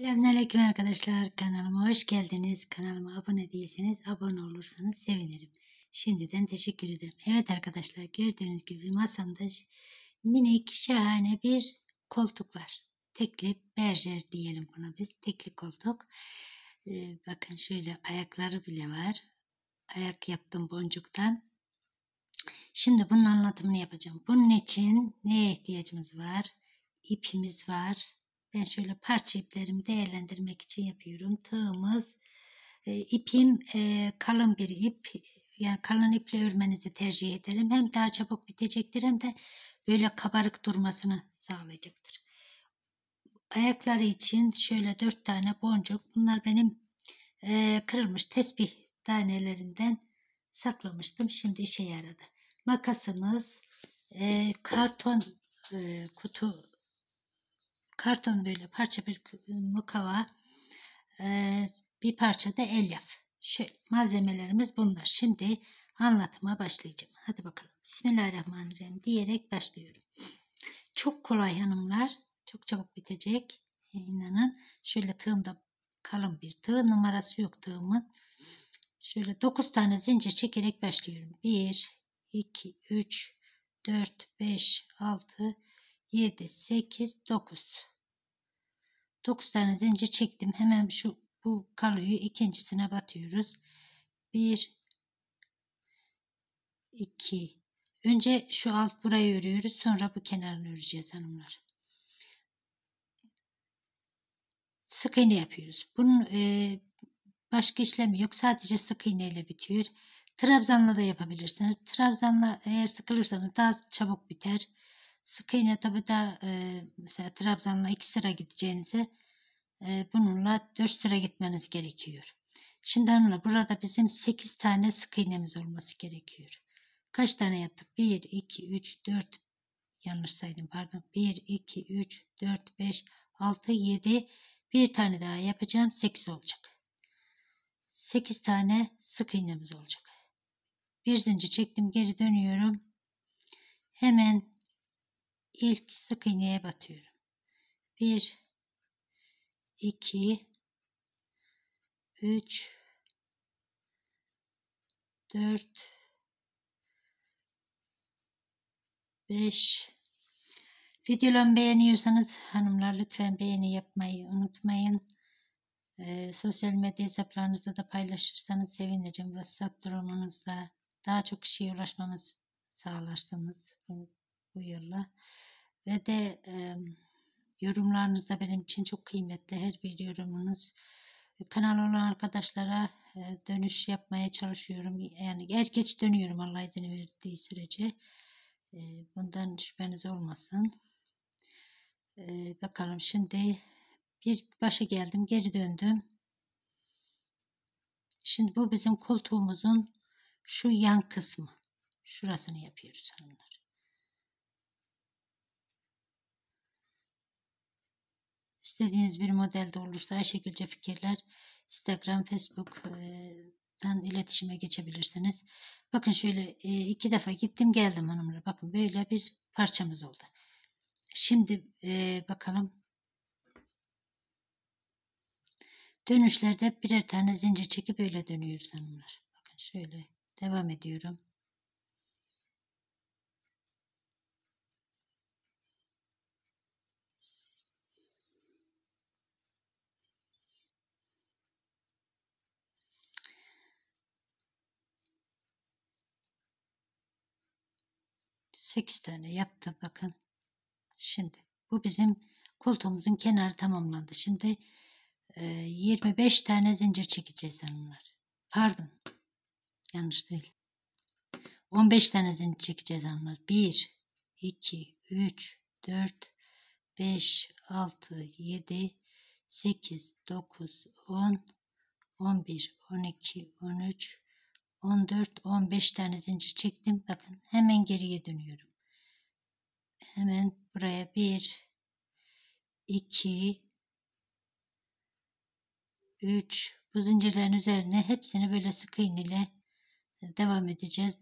Selamünaleyküm arkadaşlar. Kanalıma hoş geldiniz. Kanalıma abone değilseniz abone olursanız sevinirim. Şimdiden teşekkür ederim. Evet arkadaşlar gördüğünüz gibi masamda minik şahane bir koltuk var. Tekli berjer diyelim buna biz. Tekli koltuk. Ee, bakın şöyle ayakları bile var. Ayak yaptım boncuktan. Şimdi bunun anlatımını yapacağım. Bunun için neye ihtiyacımız var? İpimiz var ben şöyle parça iplerimi değerlendirmek için yapıyorum. Tığımız, e, ipim e, kalın bir ip. Yani kalın iple örmenizi tercih ederim. Hem daha çabuk bitecektir hem de böyle kabarık durmasını sağlayacaktır. Ayakları için şöyle dört tane boncuk. Bunlar benim e, kırılmış tesbih tanelerinden saklamıştım. Şimdi işe yaradı. Makasımız, e, karton e, kutu karton böyle parça bir mukava e, bir parça da elyaf. Şöyle malzemelerimiz bunlar. Şimdi anlatıma başlayacağım. Hadi bakalım. Bismillahirrahmanirrahim diyerek başlıyorum. Çok kolay hanımlar. Çok çabuk bitecek. İnanın. Şöyle tığımda kalın bir tığ numarası yok tığımın. Şöyle 9 tane zincir çekerek başlıyorum. 1, 2, 3, 4, 5, 6, 7, 8, 9. 9 tane zincir çektim. Hemen şu bu kaloyu ikincisine batıyoruz. 1 2 Önce şu alt burayı örüyoruz. Sonra bu kenarını öreceğiz hanımlar. Sık iğne yapıyoruz. Bunun e, başka işlemi yok. Sadece sık iğne ile bitiyor. Trabzanla da yapabilirsiniz. Trabzanla eğer sıkılırsanız daha çabuk biter. Sık iğne tabi da e, mesela Trabzan'la iki sıra gideceğinize e, bununla dört sıra gitmeniz gerekiyor. Şimdi hanımlar burada bizim sekiz tane sık iğnemiz olması gerekiyor. Kaç tane yaptık? Bir, iki, üç, dört. yanlış saydım pardon. Bir, iki, üç, dört, beş, altı, yedi. Bir tane daha yapacağım. Sekiz olacak. Sekiz tane sık iğnemiz olacak. Bir zincir çektim geri dönüyorum. Hemen ilk sık iğneye batıyorum. 1 2 3 4 5 Videolarımı beğeniyorsanız hanımlar lütfen beğeni yapmayı unutmayın. Ee, sosyal medya hesaplarınızda da paylaşırsanız sevinirim. WhatsApp durumunuzda daha çok kişiye ulaşmamız sağlarsınız bu, bu yolla. Ve de e, yorumlarınız da benim için çok kıymetli. Her bir yorumunuz kanal olan arkadaşlara e, dönüş yapmaya çalışıyorum. Yani er geç dönüyorum Allah izin verdiği sürece. E, bundan şüpheniz olmasın. E, bakalım şimdi bir başa geldim geri döndüm. Şimdi bu bizim koltuğumuzun şu yan kısmı. Şurasını yapıyoruz hanımlar. İstediğiniz bir modelde olursa Ayşegülce Fikirler Instagram, Facebook'tan iletişime geçebilirsiniz. Bakın şöyle iki defa gittim geldim hanımlar. Bakın böyle bir parçamız oldu. Şimdi bakalım. Dönüşlerde birer tane zincir çekip öyle dönüyoruz hanımlar. Bakın şöyle devam ediyorum. 8 tane yaptım bakın. Şimdi bu bizim koltuğumuzun kenarı tamamlandı. Şimdi e, 25 tane zincir çekeceğiz hanımlar. Pardon. Yanlış değil. 15 tane zincir çekeceğiz hanımlar. 1, 2, 3, 4, 5, 6, 7, 8, 9, 10, 11, 12, 13, 14, 15 tane zincir çektim. Bakın hemen geriye dönüyorum. Hemen buraya 1, 2, 3 bu zincirlerin üzerine hepsini böyle sık iğne ile devam edeceğiz.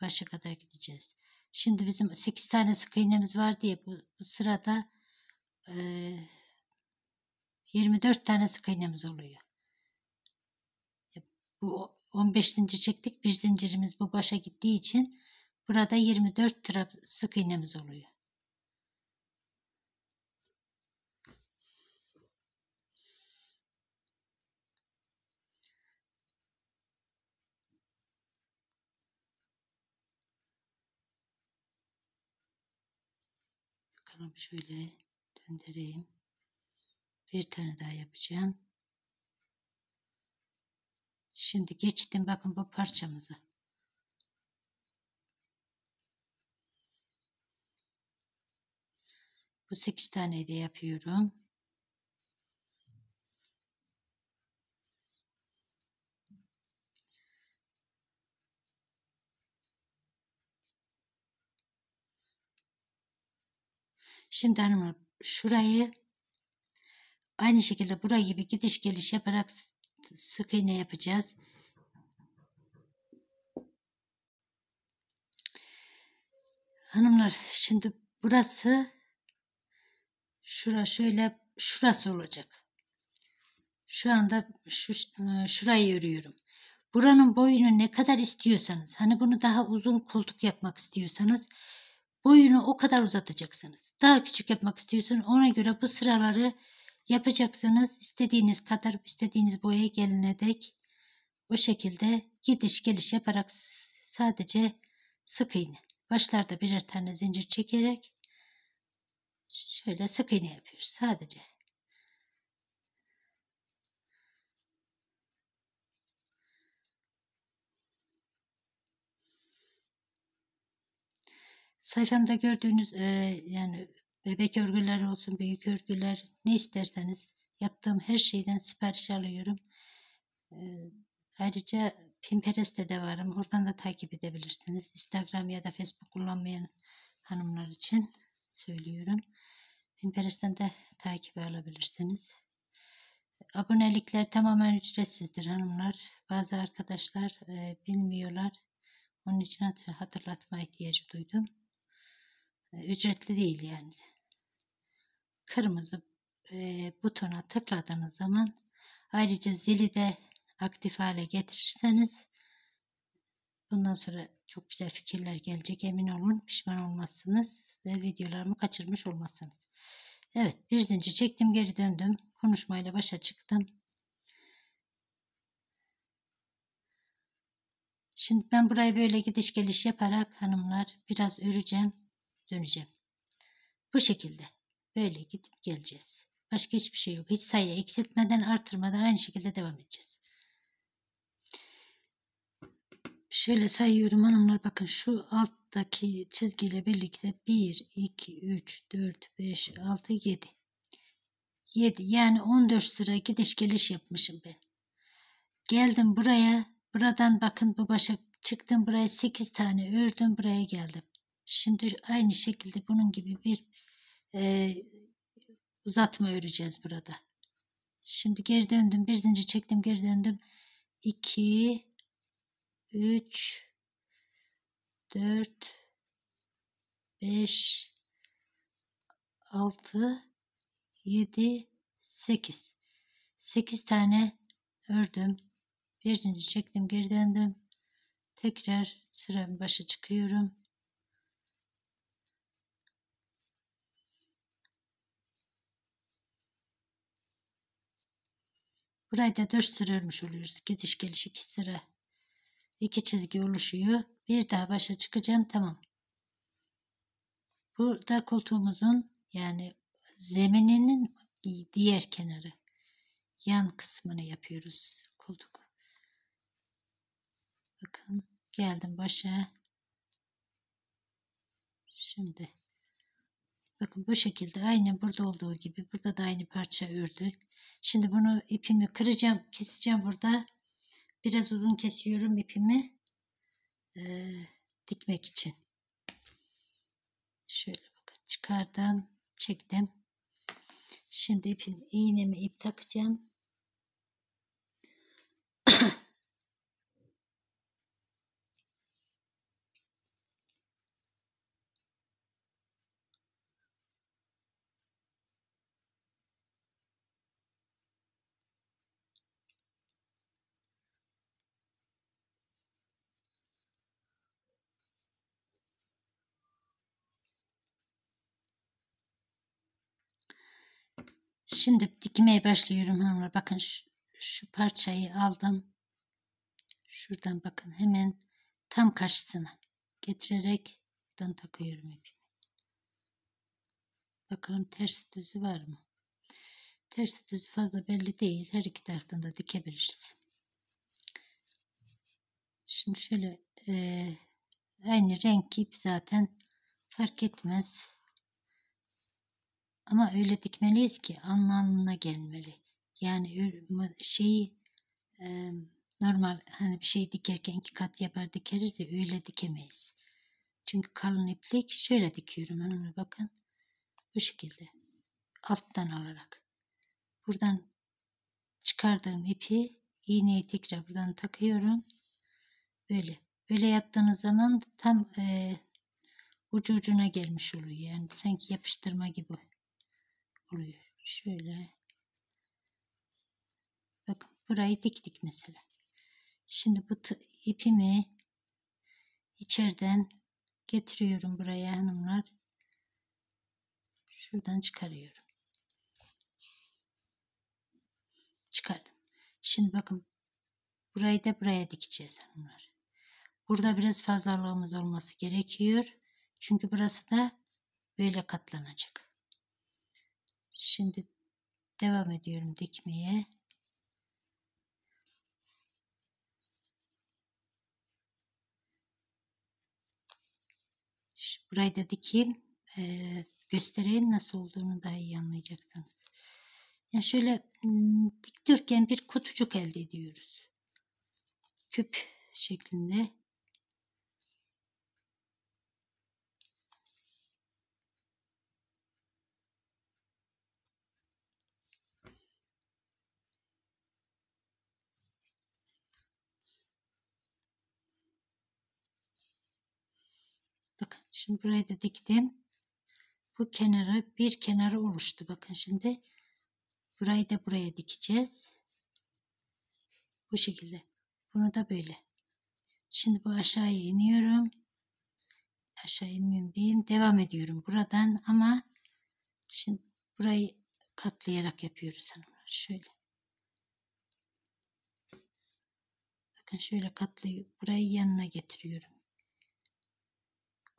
Başa kadar gideceğiz. Şimdi bizim 8 tane sık iğnemiz var diye bu, bu sırada e, 24 tane sık iğnemiz oluyor. Bu 15 zincir çektik. Bir zincirimiz bu başa gittiği için burada 24 trap sık iğnemiz oluyor. Bakalım şöyle döndüreyim. Bir tane daha yapacağım. Şimdi geçtim bakın bu parçamızı. Bu 8 tane de yapıyorum. Şimdi hanımlar şurayı aynı şekilde burayı gibi gidiş geliş yaparak sık iğne yapacağız. Hanımlar şimdi burası şura şöyle şurası olacak. Şu anda şu, e, şurayı örüyorum. Buranın boyunu ne kadar istiyorsanız hani bunu daha uzun koltuk yapmak istiyorsanız boyunu o kadar uzatacaksınız. Daha küçük yapmak istiyorsun ona göre bu sıraları yapacaksınız. istediğiniz kadar istediğiniz boyaya gelene dek o şekilde gidiş geliş yaparak sadece sık iğne. Başlarda birer tane zincir çekerek şöyle sık iğne yapıyoruz sadece. Sayfamda gördüğünüz e, yani bebek örgüleri olsun, büyük örgüler ne isterseniz yaptığım her şeyden sipariş alıyorum. E, ayrıca Pinterest'te de varım. Oradan da takip edebilirsiniz. Instagram ya da Facebook kullanmayan hanımlar için söylüyorum. Pinterest'ten de takip alabilirsiniz. Abonelikler tamamen ücretsizdir hanımlar. Bazı arkadaşlar e, bilmiyorlar. Onun için hatırlatma ihtiyacı duydum. E, ücretli değil yani. Kırmızı butona tıkladığınız zaman ayrıca zili de aktif hale getirirseniz bundan sonra çok güzel fikirler gelecek emin olun pişman olmazsınız ve videolarımı kaçırmış olmazsınız. Evet bir zincir çektim geri döndüm konuşmayla başa çıktım. Şimdi ben burayı böyle gidiş geliş yaparak hanımlar biraz öreceğim döneceğim. Bu şekilde böyle gidip geleceğiz. Başka hiçbir şey yok. Hiç sayı eksiltmeden artırmadan aynı şekilde devam edeceğiz. Şöyle sayıyorum hanımlar bakın şu alttaki çizgiyle birlikte 1, 2, 3, 4, 5, 6, 7. 7 yani 14 sıra gidiş geliş yapmışım ben. Geldim buraya. Buradan bakın bu başa çıktım buraya 8 tane ördüm buraya geldim. Şimdi aynı şekilde bunun gibi bir e, uzatma öreceğiz burada. Şimdi geri döndüm. Bir zincir çektim geri döndüm. 2 3 4 5 6 7 8 8 tane ördüm. Bir zincir çektim geri döndüm. Tekrar sıranın başa çıkıyorum. Burayı da 4 sıra örmüş oluyoruz. Gidiş geliş 2 sıra. 2 çizgi oluşuyor. Bir daha başa çıkacağım. Tamam. Burada koltuğumuzun yani zemininin diğer kenarı yan kısmını yapıyoruz koltuk. Bakın geldim başa. Şimdi bakın bu şekilde aynı burada olduğu gibi burada da aynı parça ördük. Şimdi bunu ipimi kıracağım, keseceğim burada. Biraz uzun kesiyorum ipimi e, dikmek için. Şöyle bakın çıkardım, çektim. Şimdi ipim iğnemi ip takacağım. Şimdi dikmeye başlıyorum hanımlar. Bakın şu, şu parçayı aldım. Şuradan bakın hemen tam karşısına getirerek buradan takıyorum ipimi. Bakalım ters düzü var mı? Ters düzü fazla belli değil. Her iki taraftan da dikebiliriz. Şimdi şöyle e, aynı renk ip zaten fark etmez. Ama öyle dikmeliyiz ki anlamına gelmeli. Yani şeyi e, normal hani bir şey dikerken iki kat yapar dikeriz ya öyle dikemeyiz. Çünkü kalın iplik şöyle dikiyorum hanımlar bakın. Bu şekilde alttan alarak. Buradan çıkardığım ipi iğneyi tekrar buradan takıyorum. Böyle. Böyle yaptığınız zaman tam e, ucu ucuna gelmiş oluyor. Yani sanki yapıştırma gibi oluyor. Şöyle. Bakın burayı diktik mesela. Şimdi bu ipimi içeriden getiriyorum buraya hanımlar. Şuradan çıkarıyorum. Çıkardım. Şimdi bakın burayı da buraya dikeceğiz hanımlar. Burada biraz fazlalığımız olması gerekiyor. Çünkü burası da böyle katlanacak. Şimdi devam ediyorum dikmeye. Burayı da dikeyim. Ee, göstereyim nasıl olduğunu daha iyi anlayacaksınız. Yani şöyle hmm, dikdörtgen bir kutucuk elde ediyoruz. Küp şeklinde. Bakın şimdi burayı da diktim. Bu kenara bir kenarı oluştu. Bakın şimdi burayı da buraya dikeceğiz. Bu şekilde. Bunu da böyle. Şimdi bu aşağıya iniyorum. Aşağı inmiyorum diyeyim. Devam ediyorum buradan ama şimdi burayı katlayarak yapıyoruz hanımlar. Şöyle. Bakın şöyle katlıyor. Burayı yanına getiriyorum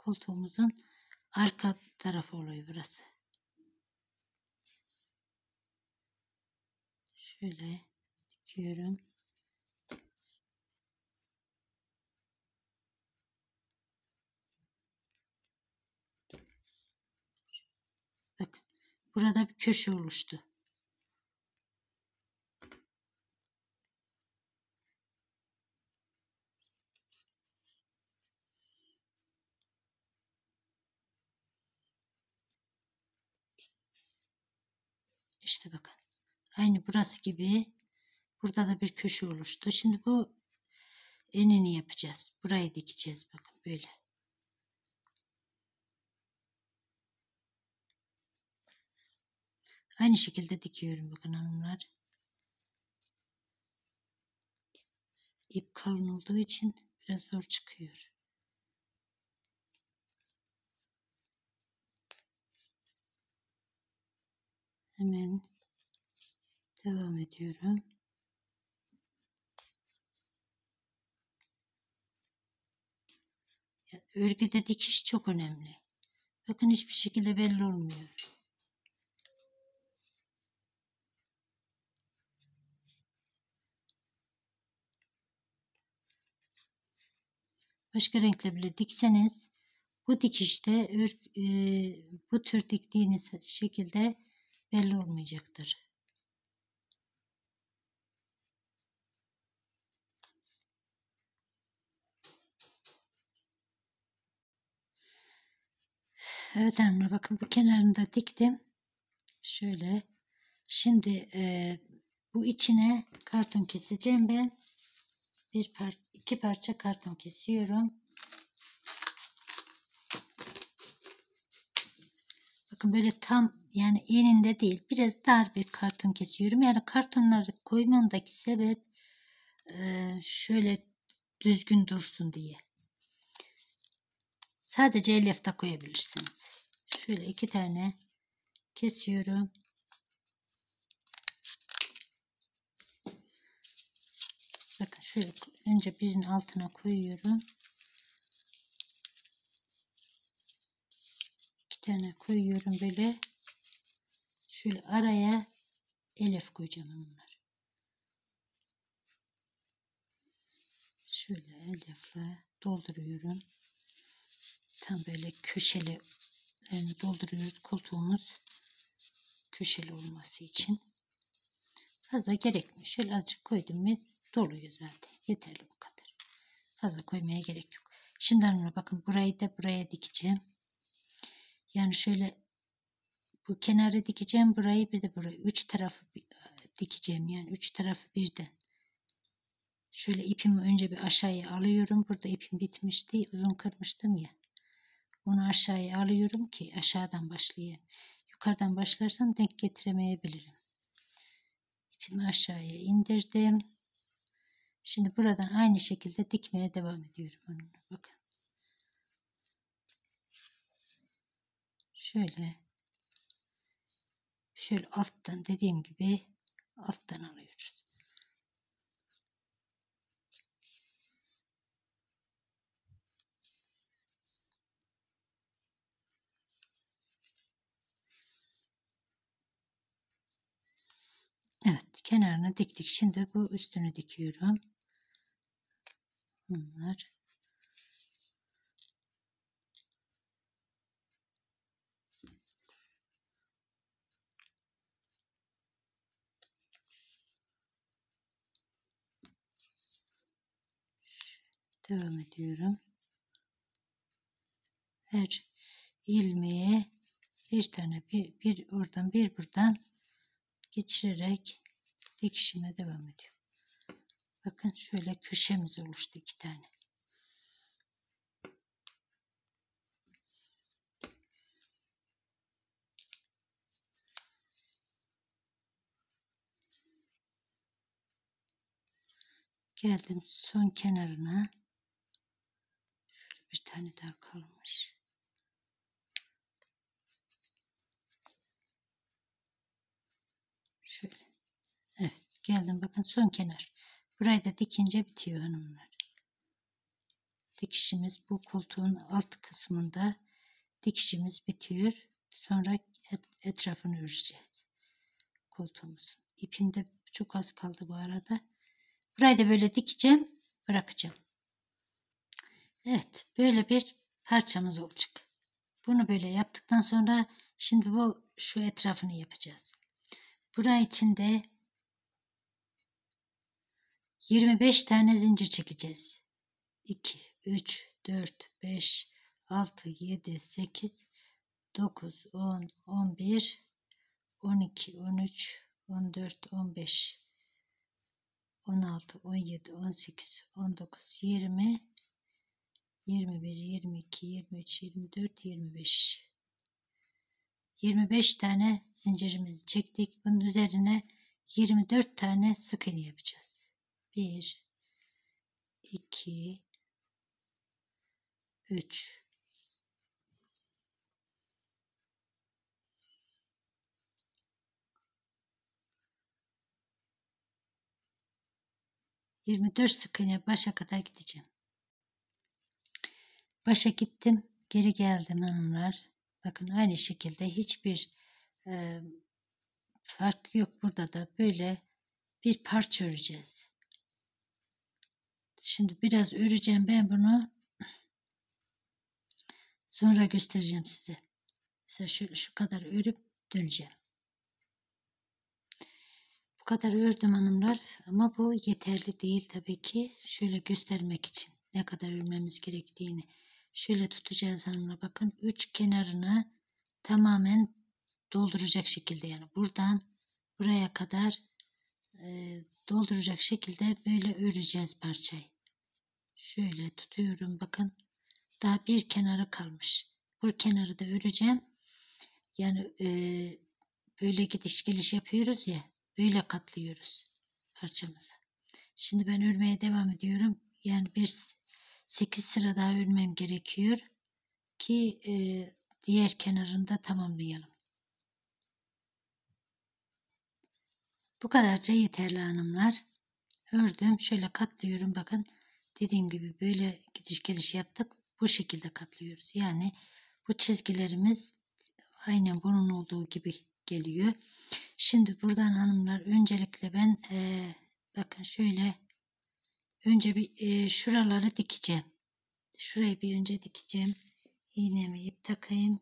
koltuğumuzun arka tarafı oluyor burası. Şöyle dikiyorum. Bakın burada bir köşe oluştu. İşte bakın. Aynı burası gibi burada da bir köşe oluştu. Şimdi bu enini yapacağız. Burayı dikeceğiz. Bakın böyle. Aynı şekilde dikiyorum bakın hanımlar. İp kalın olduğu için biraz zor çıkıyor. Hemen devam ediyorum. Örgüde dikiş çok önemli. Bakın hiçbir şekilde belli olmuyor. Başka renkle bile dikseniz bu dikişte e, bu tür diktiğiniz şekilde belli olmayacaktır. Evet hanımlar bakın bu kenarında diktim. Şöyle. Şimdi e, bu içine karton keseceğim ben. Bir par iki parça karton kesiyorum. Bakın böyle tam yani eninde değil biraz dar bir karton kesiyorum. Yani kartonları koymamdaki sebep e, şöyle düzgün dursun diye. Sadece elyaf da koyabilirsiniz. Şöyle iki tane kesiyorum. Bakın şöyle önce birinin altına koyuyorum. İki tane koyuyorum böyle. Şöyle araya elif koyacağım bunlar. Şöyle elifle dolduruyorum. Tam böyle köşeli dolduruyoruz koltuğumuz köşeli olması için. Fazla gerekmiyor. Şöyle azıcık koydum mu doluyor zaten. Yeterli bu kadar. Fazla koymaya gerek yok. Şimdi hanımlar bakın burayı da buraya dikeceğim. Yani şöyle bu kenarı dikeceğim burayı bir de burayı. Üç tarafı dikeceğim. Yani üç tarafı birden. Şöyle ipimi önce bir aşağıya alıyorum. Burada ipim bitmişti. Uzun kırmıştım ya. Onu aşağıya alıyorum ki aşağıdan başlayayım. Yukarıdan başlarsam denk getiremeyebilirim. İpimi aşağıya indirdim. Şimdi buradan aynı şekilde dikmeye devam ediyorum. Onunla. Bakın. Şöyle şöyle alttan dediğim gibi alttan alıyoruz. Evet kenarına diktik. Şimdi bu üstünü dikiyorum. Bunlar. Devam ediyorum. Her ilmeğe bir tane bir, bir oradan bir buradan geçirerek dikişime devam ediyorum. Bakın şöyle köşemiz oluştu iki tane. Geldim son kenarına. Şöyle bir tane daha kalmış. Şöyle. Evet geldim bakın son kenar. Burayı da dikince bitiyor hanımlar. Dikişimiz bu koltuğun alt kısmında dikişimiz bitiyor. Sonra et, etrafını öreceğiz. Koltuğumuzun. İpim çok az kaldı bu arada. Burayı da böyle dikeceğim. Bırakacağım. Evet. Böyle bir parçamız olacak. Bunu böyle yaptıktan sonra şimdi bu şu etrafını yapacağız. Bura içinde 25 tane zincir çekeceğiz. 2, 3, 4, 5, 6, 7, 8, 9, 10, 11, 12, 13, 14, 15, 16, 17, 18, 19, 20, 21, 22, 23, 24, 25. 25 tane zincirimizi çektik. Bunun üzerine 24 tane sık iğne yapacağız. 1 2 3 24 sık iğne başa kadar gideceğim. Başa gittim. Geri geldim hanımlar. Bakın aynı şekilde hiçbir e, fark yok. Burada da böyle bir parça öreceğiz. Şimdi biraz öreceğim ben bunu. Sonra göstereceğim size. Mesela şöyle şu kadar örüp döneceğim. Bu kadar ördüm hanımlar ama bu yeterli değil tabii ki. Şöyle göstermek için ne kadar örmemiz gerektiğini. Şöyle tutacağız hanımlar. Bakın üç kenarını tamamen dolduracak şekilde yani buradan buraya kadar e, dolduracak şekilde böyle öreceğiz parçayı. Şöyle tutuyorum bakın. Daha bir kenarı kalmış. Bu kenarı da öreceğim. Yani e, böyle gidiş geliş yapıyoruz ya. Böyle katlıyoruz parçamızı. Şimdi ben örmeye devam ediyorum. Yani bir 8 sıra daha örmem gerekiyor ki e, diğer kenarında tamamlayalım. Bu kadarca yeterli hanımlar. ördüm. Şöyle katlıyorum. Bakın dediğim gibi böyle gidiş geliş yaptık. Bu şekilde katlıyoruz. Yani bu çizgilerimiz aynen bunun olduğu gibi geliyor. Şimdi buradan hanımlar öncelikle ben e, bakın şöyle önce bir e, şuraları dikeceğim. Şurayı bir önce dikeceğim. İğnemi takayım.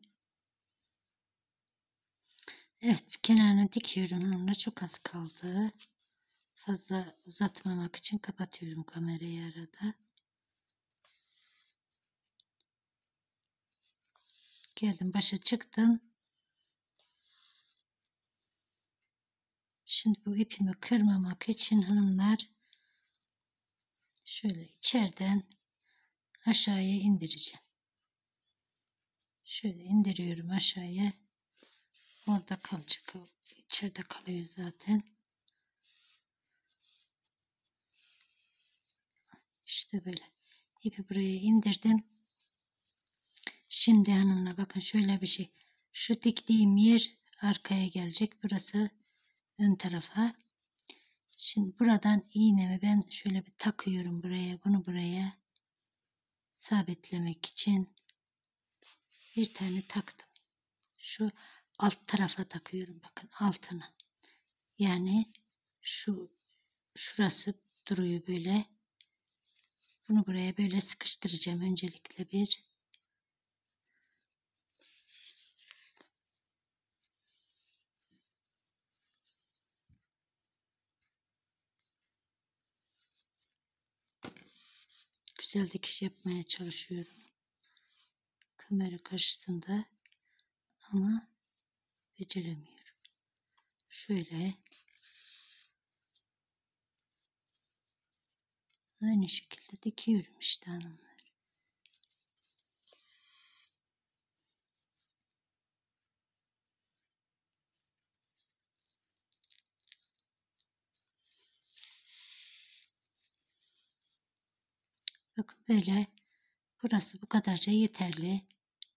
Evet kenarına dikiyorum hanımlar. Çok az kaldı. Fazla uzatmamak için kapatıyorum kamerayı arada. Geldim başa çıktım. Şimdi bu ipimi kırmamak için hanımlar şöyle içeriden aşağıya indireceğim. Şöyle indiriyorum aşağıya. Orada kalacak. İçeride kalıyor zaten. İşte böyle. İpi buraya indirdim. Şimdi hanımlar bakın şöyle bir şey. Şu diktiğim yer arkaya gelecek. Burası ön tarafa. Şimdi buradan iğnemi ben şöyle bir takıyorum buraya. Bunu buraya sabitlemek için bir tane taktım. Şu alt tarafa takıyorum. Bakın altına. Yani şu şurası duruyor böyle. Bunu buraya böyle sıkıştıracağım öncelikle bir. Güzel dikiş yapmaya çalışıyorum. Kamera karşısında ama beceremiyorum. Şöyle aynı şekilde dikiyorum işte hanımlar. Bakın böyle burası bu kadarca yeterli.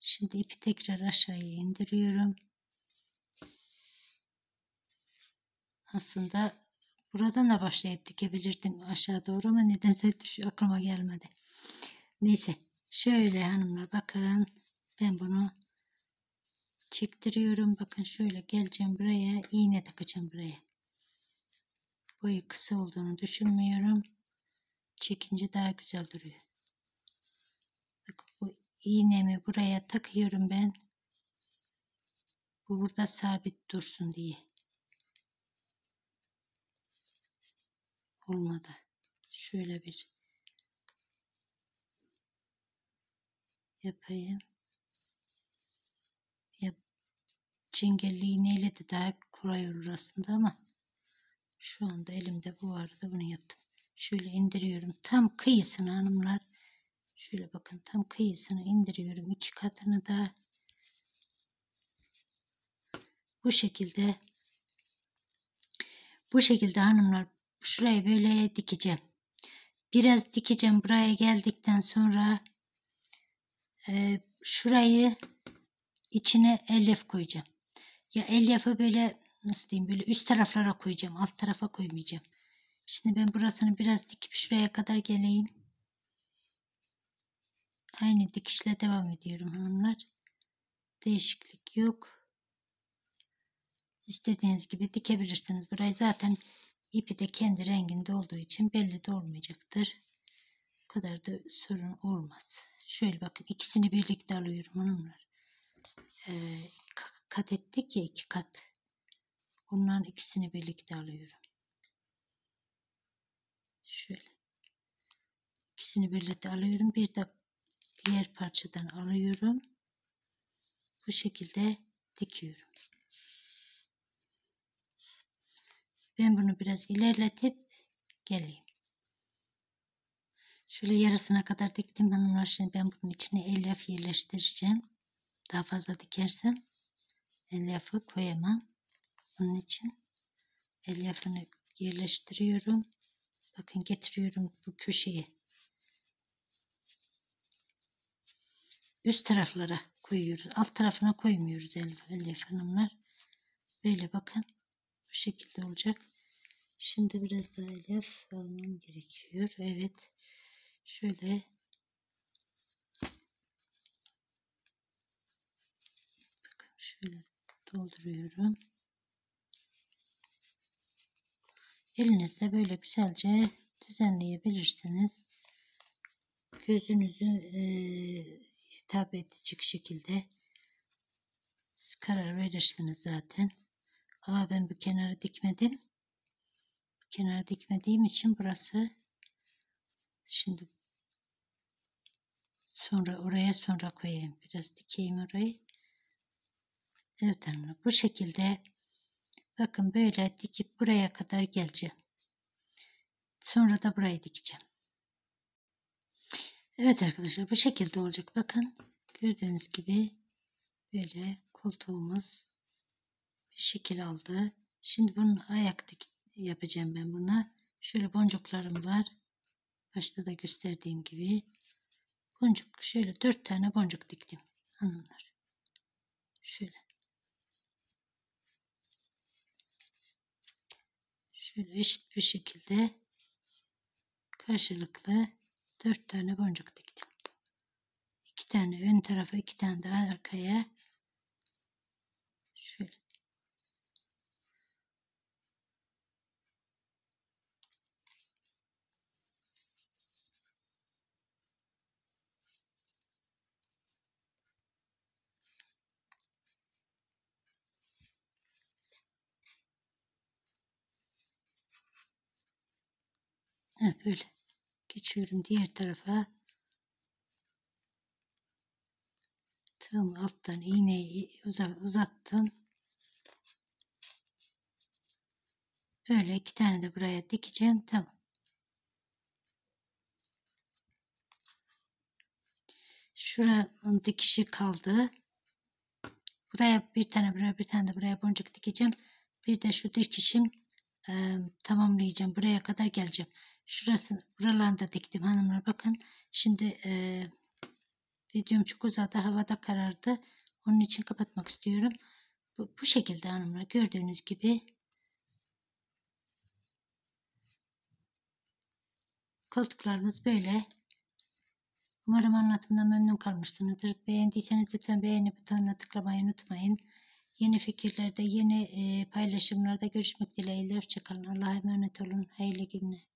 Şimdi ipi tekrar aşağıya indiriyorum. Aslında buradan da başlayıp dikebilirdim aşağı doğru ama nedense düş aklıma gelmedi. Neyse şöyle hanımlar bakın ben bunu çektiriyorum. Bakın şöyle geleceğim buraya iğne takacağım buraya. Boyu kısa olduğunu düşünmüyorum. Çekince daha güzel duruyor. İğnemi buraya takıyorum ben. Bu burada sabit dursun diye. Olmadı. Şöyle bir yapayım. Yap. Çengelli iğneyle de daha kolay olur aslında ama şu anda elimde bu vardı bunu yaptım. Şöyle indiriyorum. Tam kıyısını hanımlar. Şöyle bakın tam kıyısını indiriyorum. iki katını da bu şekilde bu şekilde hanımlar şurayı böyle dikeceğim. Biraz dikeceğim. Buraya geldikten sonra e, şurayı içine elyaf koyacağım. Ya elyafı böyle nasıl diyeyim böyle üst taraflara koyacağım. Alt tarafa koymayacağım. Şimdi ben burasını biraz dikip şuraya kadar geleyim. Aynı dikişle devam ediyorum hanımlar. Değişiklik yok. İstediğiniz gibi dikebilirsiniz. Burayı zaten ipi de kendi renginde olduğu için belli de olmayacaktır. Bu kadar da sorun olmaz. Şöyle bakın ikisini birlikte alıyorum hanımlar. Ee, kat ettik ya iki kat. Bunların ikisini birlikte alıyorum. Şöyle. İkisini birlikte alıyorum. Bir de diğer parçadan alıyorum. Bu şekilde dikiyorum. Ben bunu biraz ilerletip geleyim. Şöyle yarısına kadar diktim hanımlar. Şimdi ben bunun içine elyaf yerleştireceğim. Daha fazla dikersem elyafı koyamam. Onun için elyafını yerleştiriyorum. Bakın getiriyorum bu köşeye. Üst taraflara koyuyoruz. Alt tarafına koymuyoruz Elif, Elif Hanımlar. Böyle bakın. Bu şekilde olacak. Şimdi biraz daha elef almam gerekiyor. Evet. Şöyle bakın şöyle dolduruyorum. Elinizde böyle güzelce düzenleyebilirsiniz. Gözünüzü e, hitap edecek şekilde karar verirsiniz zaten. Aa ben bu kenarı dikmedim. Kenarı dikmediğim için burası şimdi sonra oraya sonra koyayım. Biraz dikeyim orayı. Evet hanımlar bu şekilde bakın böyle dikip buraya kadar geleceğim. Sonra da burayı dikeceğim. Evet arkadaşlar bu şekilde olacak. Bakın gördüğünüz gibi böyle koltuğumuz bir şekil aldı. Şimdi bunun ayak dik yapacağım ben buna. Şöyle boncuklarım var. Başta da gösterdiğim gibi. Boncuk şöyle dört tane boncuk diktim hanımlar. Şöyle. Şöyle eşit bir şekilde karşılıklı dört tane boncuk diktim. İki tane ön tarafa, iki tane de arkaya. Şöyle. Evet, böyle geçiyorum diğer tarafa. Tığım alttan iğneyi uzattım. Böyle iki tane de buraya dikeceğim. Tamam. Şuranın dikişi kaldı. Buraya bir tane buraya bir tane de buraya boncuk dikeceğim. Bir de şu dikişim e, tamamlayacağım. Buraya kadar geleceğim. Şurası buralarında diktim hanımlar. Bakın şimdi e, videom çok uzadı. Havada karardı. Onun için kapatmak istiyorum. Bu, bu şekilde hanımlar gördüğünüz gibi koltuklarımız böyle. Umarım anlatımdan memnun kalmışsınızdır. Beğendiyseniz lütfen beğeni butonuna tıklamayı unutmayın. Yeni fikirlerde, yeni paylaşımlarda görüşmek dileğiyle. Hoşçakalın. Allah'a emanet olun. Hayırlı günler.